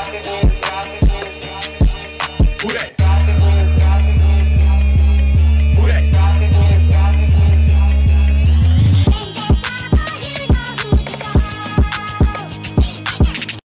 Who that?